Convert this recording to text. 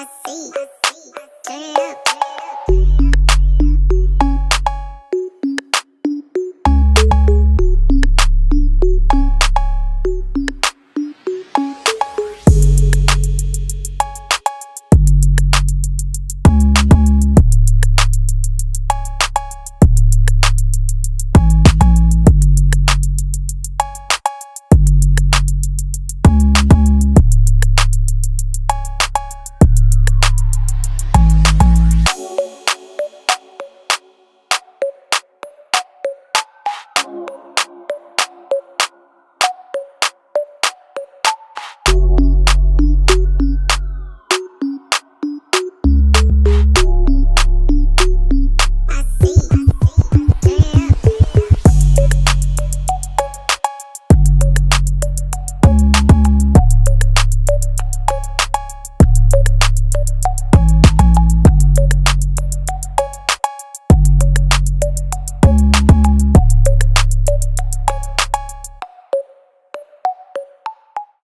I see. Turn it up.